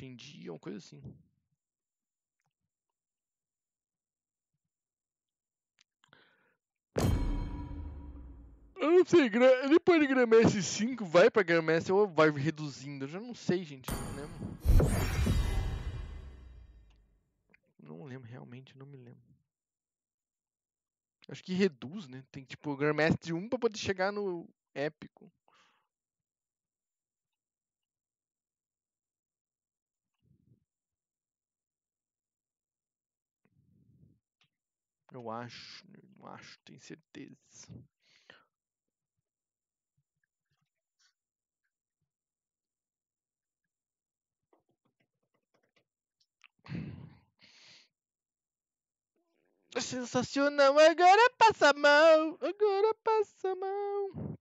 Em dia, uma coisa assim. Eu não sei, depois de Grandmaster 5 vai pra Grandmaster ou vai reduzindo? Eu já não sei, gente. Não lembro. Não lembro, realmente, não me lembro. Acho que reduz, né? Tem tipo Grandmaster 1 pra poder chegar no épico. Eu acho, não acho, tenho certeza. Sensacional, agora passa a mão, agora passa a mão.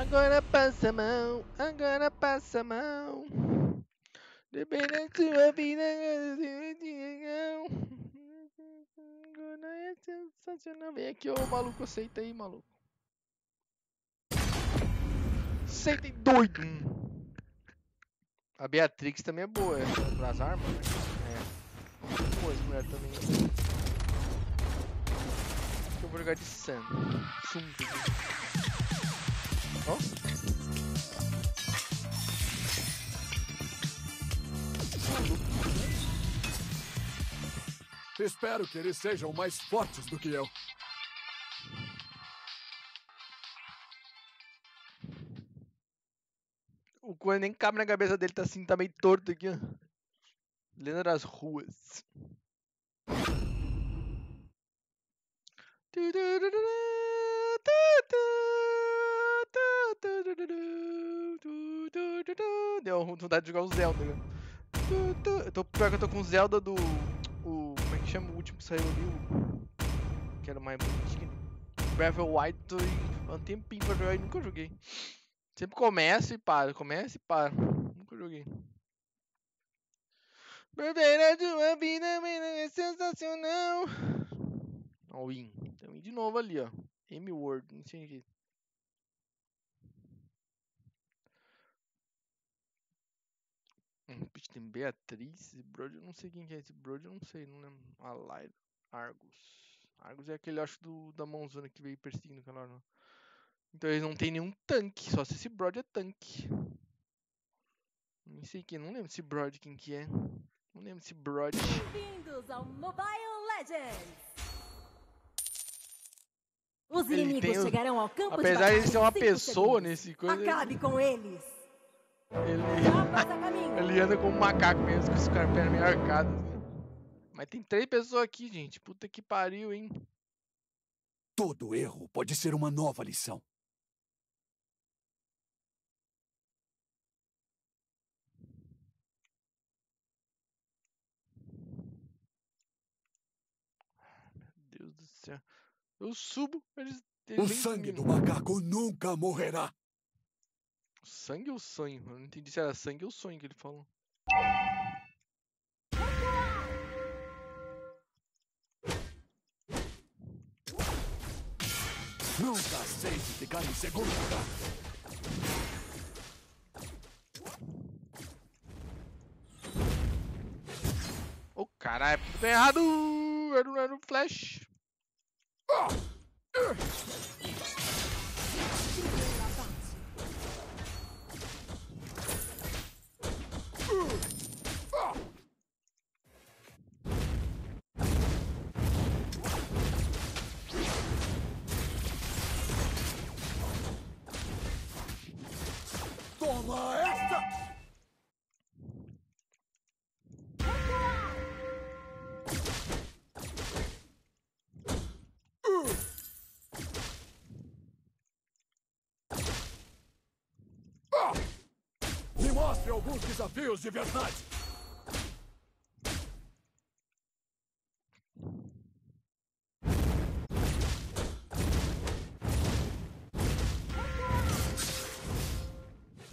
Agora passa a mão, agora passa a mão. Depende da sua vida, agora é sensacional. Vem aqui, ô maluco, aceita aí, maluco. Aceita aí, doido. A Beatrix também é boa, é pras armas, né? É. Boa essa mulher também. Que eu vou jogar de Sam. Sum. Ó. Espero que eles sejam mais fortes do que eu. O coelho nem cabe na cabeça dele, tá assim, tá meio torto aqui, ó. Lenda das ruas. Deu vontade de jogar o Zelda, né? Eu tô, pior que eu tô com o Zelda do. O, como é que chama o último que saiu ali? O, que era mais bonitinho. Breath of Wild, tô um tempinho pra jogar e nunca joguei. Sempre começa e para, começa e para. Nunca joguei. Bebeira de uma vida é sensacional. O Win. Tem um de novo ali, ó. M-Word, não sei o que. Tem Beatriz, Brody, eu não sei quem que é esse Brody, eu não sei, não lembro. Allied, Argus. Argus é aquele, acho, do, da mãozona que veio perseguindo aquela hora. Então eles não tem nenhum tanque, só se esse Brody é tanque. Nem sei quem, não lembro se Brody quem que é. Não lembro se Brody. Bem-vindos ao Mobile Legends! Os Ele inimigos tem o- chegarão ao campo de Apesar de batalha ele ser uma pessoa segundos. nesse coisa, ele, Acabe com eles! Ele, ele anda como um macaco mesmo, com esse cara perna meio arcada. assim. Mas tem três pessoas aqui, gente. Puta que pariu, hein? Todo erro pode ser uma nova lição. Deus do céu. Eu subo, eles. O eles sangue do macaco nunca morrerá. Sangue ou sonho? Eu não entendi se era sangue ou sonho que ele falou. Nunca aceite ficar em segundo lugar. Ô caralho, tudo errado! Era no flash. Toma esta! alguns desafios de verdade.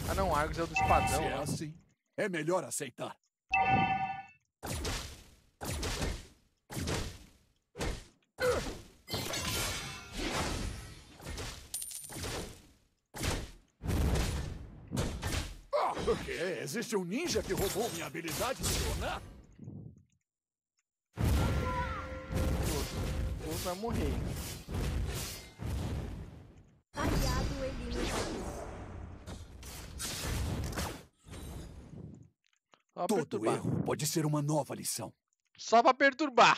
Ah não, Argos é o do espadão. Se é né? assim, é melhor aceitar. Existe um ninja que roubou minha habilidade de clonar? O outro vai morrer. Aliado eliminado. Todo perturbar. erro pode ser uma nova lição. Só pra perturbar.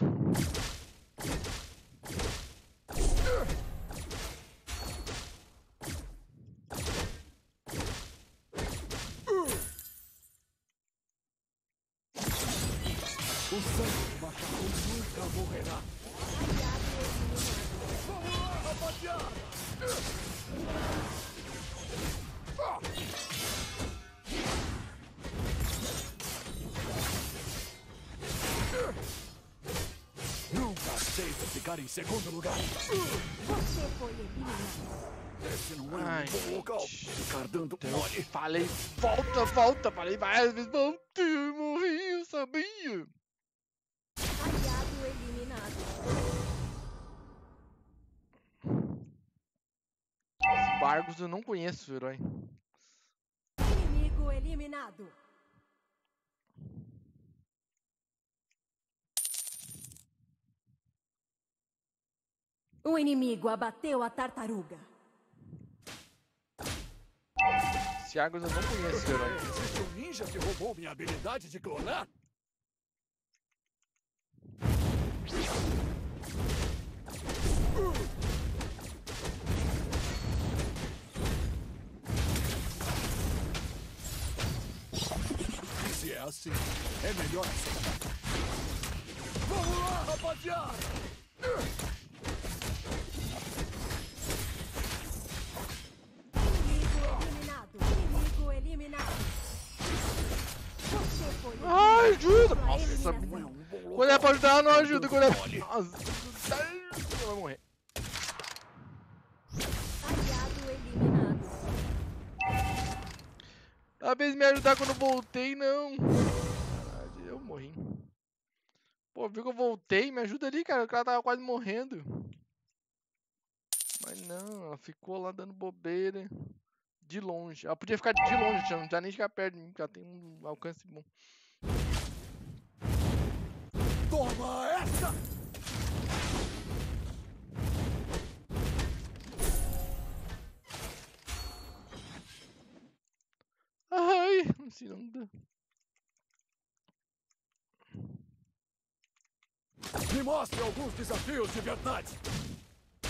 Segundo lugar. Você foi eliminado. Esse não é Ai, um bom local. Ficar dando mole. falei, volta, volta. Falei várias vezes, volta. Eu morri, eu sabia. Aliado eliminado. Os Bargos eu não conheço o herói. Inimigo eliminado. O inimigo abateu a tartaruga. Esse Argus eu não conheço o herói. Existe um ninja que roubou minha habilidade de clonar? Se é assim, é melhor aceitar. Vamos lá, rapaziada! É Mole. Nossa, vai morrer. Aliado eliminado. Talvez me ajudar quando voltei, não. Caralho, eu morri. Pô, viu que eu voltei? Me ajuda ali, cara. O cara tava quase morrendo. Mas não, ela ficou lá dando bobeira. De longe. Ela podia ficar de longe, já não precisa nem chegar perto de mim, porque ela tem um alcance bom. Toma essa! Ai, assim não dá. Me mostre alguns desafios de verdade.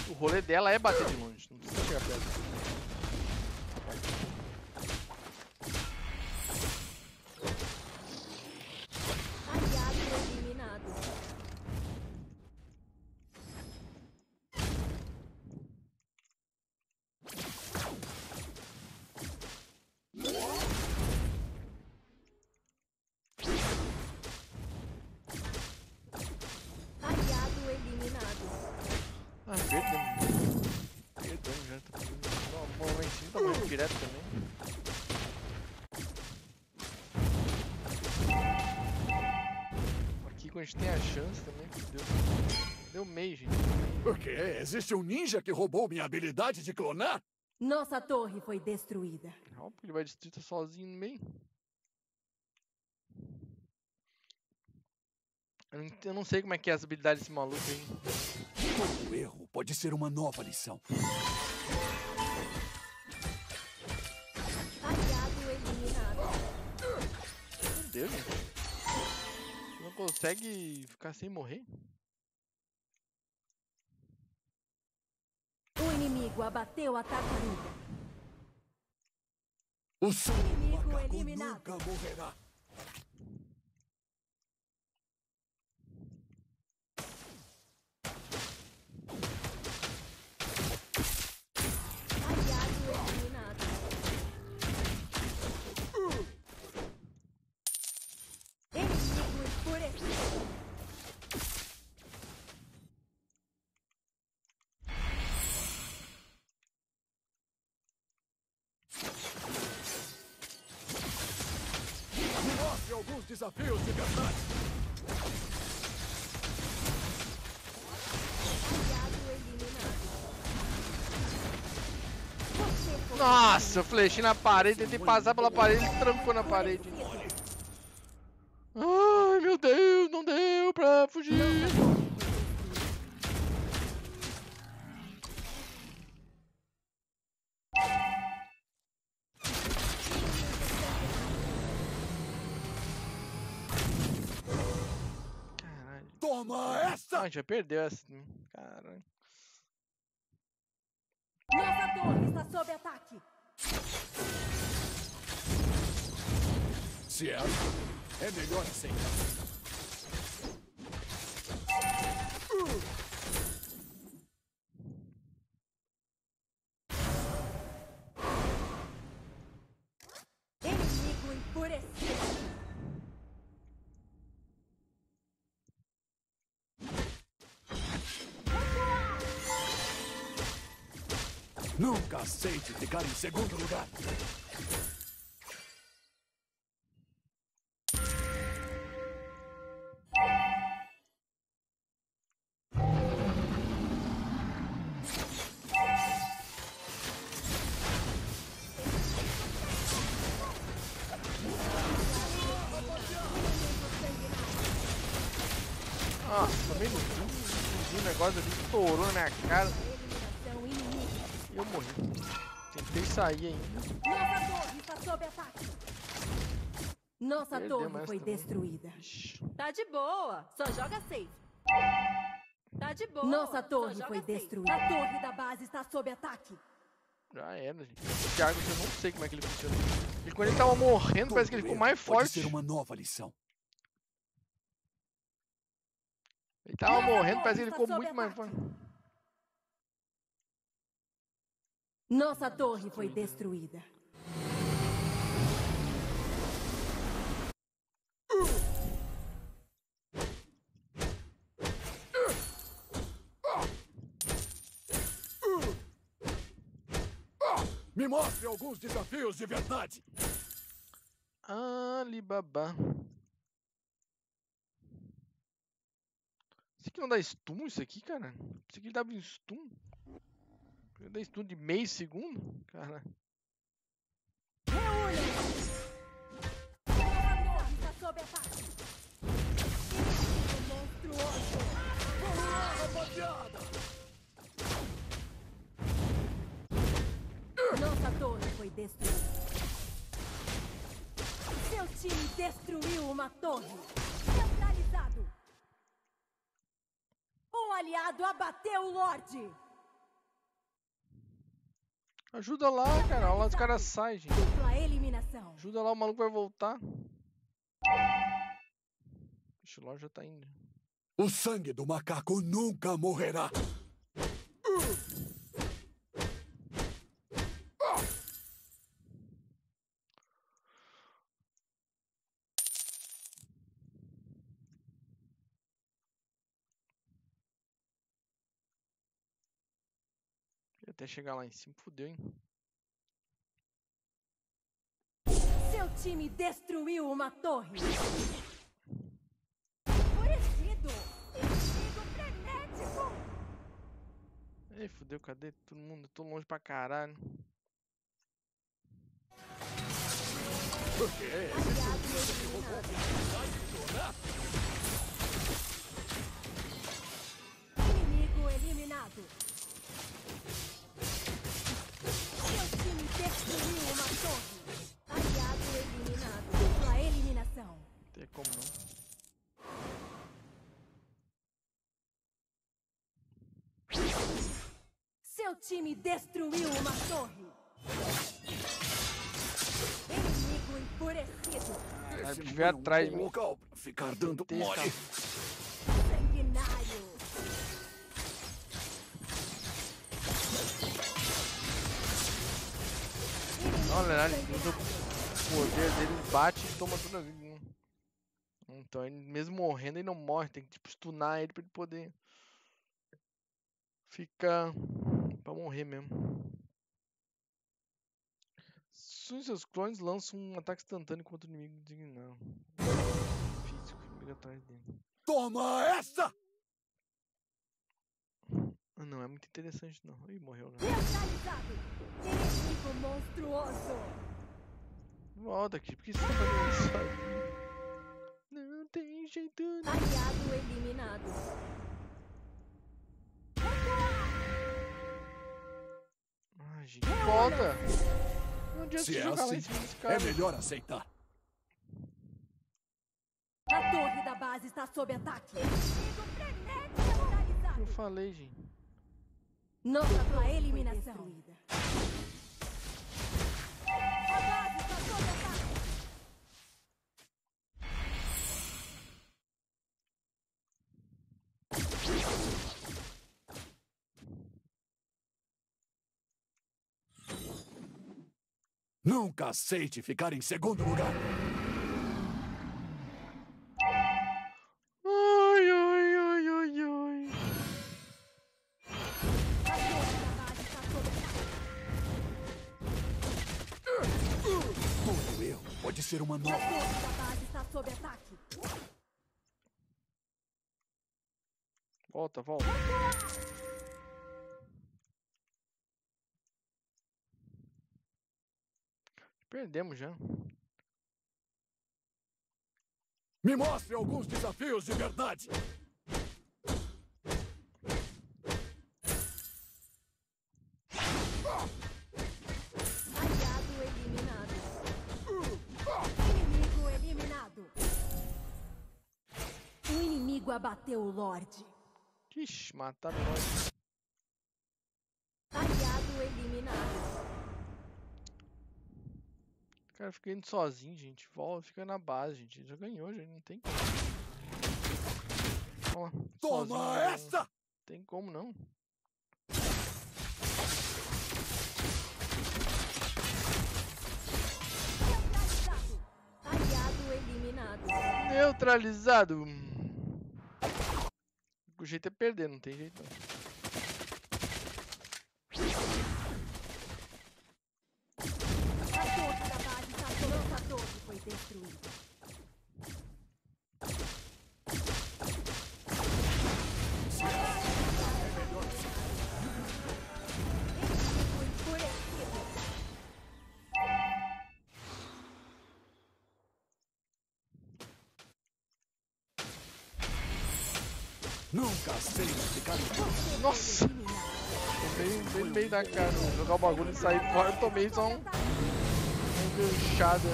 O rolê dela é bater de longe, não precisa chegar perto. Quando a gente tem a chance também, fudeu. Deu meio, gente. O quê? Existe um ninja que roubou minha habilidade de clonar? Nossa torre foi destruída. Ó, porque ele vai destruir tá sozinho no meio. Eu não, sei como é que é essa habilidade desse maluco aí. Todo erro pode ser uma nova lição. Aliado eliminado. Meu Deus, gente. Consegue ficar sem morrer? O inimigo abateu a tartaruga. O do Inimigo eliminado. nunca morrerá. Aliado eliminado. Inimigo enfurecido. Alguns desafios de verdade. Nossa, eu flechei na parede, tentei passar pela parede e trancou na parede. Ah, a gente já perdeu essa. né? Caralho. Nossa torre está sob ataque. Se é assim, é melhor aceitar. Nunca aceite ficar em segundo lugar. Nossa, tomei no. O negócio ali estourou na minha cara morri. Tentei sair ainda. Nossa torre está sob ataque. Nossa Perdemos torre foi também. destruída. Tá de boa, só joga safe. Tá de boa. Nossa só torre joga foi safe. destruída. A torre da base está sob ataque. Já era, gente. O Thiago, eu não sei como é que ele funciona. E quando ele tava morrendo, parece que ele ficou mais Pode forte. ser uma nova lição. Ele tava morrendo, parece que ele ficou muito mais forte. Nossa torre foi destruída. Me mostre alguns desafios de verdade. Alibaba. Isso aqui não dá stun, isso aqui, cara? Isso aqui dava stun? Dá stun de meio segundo? Cara. Nossa torre foi destruída. Seu time destruiu uma torre. Centralizado. Um aliado abateu o Lorde. Ajuda lá, cara. Olha lá os caras saem, gente. Ajuda lá, o maluco vai voltar. Ixi, o Lorde já tá indo. O sangue do macaco nunca morrerá. Até chegar lá em cima, fudeu, hein? Seu time destruiu uma torre. Enfurecido. Inimigo frenético. Ei, fudeu, cadê todo mundo? Eu tô longe pra caralho. Porque é. Inimigo eliminado. Destruiu uma torre. Aliado eliminado. Dupla eliminação. Não tem como não. Seu time destruiu uma torre. Inimigo enfurecido. Vai atrás mim. local pra ficar dando mole. Olha ele usa o poder dele, bate e toma toda a vida. né? Então, ele mesmo morrendo, ele não morre. Tem que, tipo, stunar ele pra ele poder ficar pra morrer mesmo. Sun e seus clones lançam um ataque instantâneo contra o inimigo indignado. Físico, atrás dele. Toma essa! Ah, não, é muito interessante não. Ih, morreu, né? Inimigo monstruoso. Volta aqui, por que você tá fazendo isso sozinho? Não tem jeito não. Aliado eliminado. Ah, gente, volta! Não adianta Se é jogar lá assim, em cima desse cara. é melhor aceitar. A torre da base está sob ataque. Eu falei, gente. Nossa Dupla eliminação. A base está sob ataque. Nunca aceite ficar em segundo lugar. Ataque. Volta, volta. Perdemos já. Me mostre alguns desafios de verdade. O Lorde. Ixi, mataram nós. Aliado eliminado. O cara fica indo sozinho, gente. Volta, fica na base, gente. Já ganhou, gente. Não tem como. Sozinho, Toma não essa! Tem como não. Neutralizado. Aliado eliminado. Neutralizado. O jeito é perder, não tem jeito não. Nunca aceite ficar Nossa! Tomei bem no meio da cara. Jogar o bagulho e sair fora. eu Tomei só um. Uma ganchada.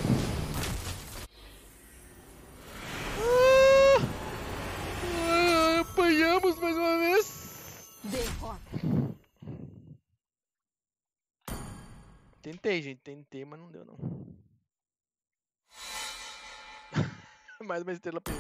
Ah! Ah, apanhamos mais uma vez. Derrota. Tentei, gente. Tentei, mas não deu não. mais uma estrela pra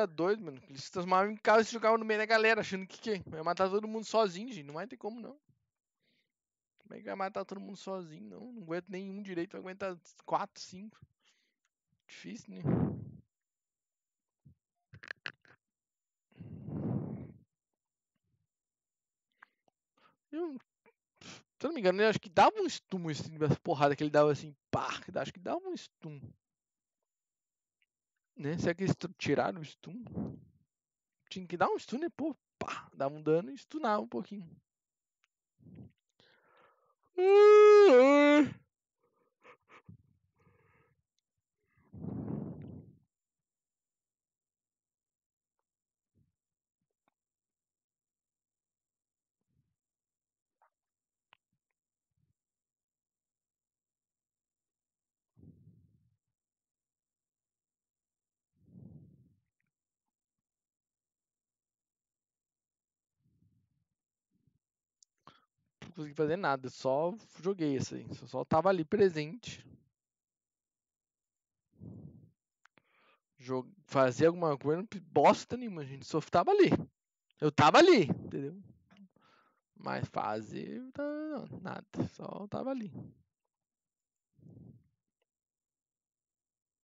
era doido, mano. Ele se transformava em carro e se jogava no meio da galera, achando que, que ia matar todo mundo sozinho, gente. Não vai ter como, não. Como é que vai matar todo mundo sozinho? Não, não aguenta nenhum direito, aguentar 4, 5. Difícil, né? Eu, se eu não me engano, acho que dava um stun assim, essa porrada que ele dava assim, pá, acho que dava um stun. Né? Será que eles tiraram o stun? Tinha que dar um stun, né? Pô, pá, dava um dano e stunava um pouquinho. Consegui fazer nada, só joguei assim, só- tava ali presente. Jog... Fazer alguma coisa, não bosta nenhuma, gente, só tava ali. Eu tava ali, entendeu? Mas fazer, nada. Só tava ali.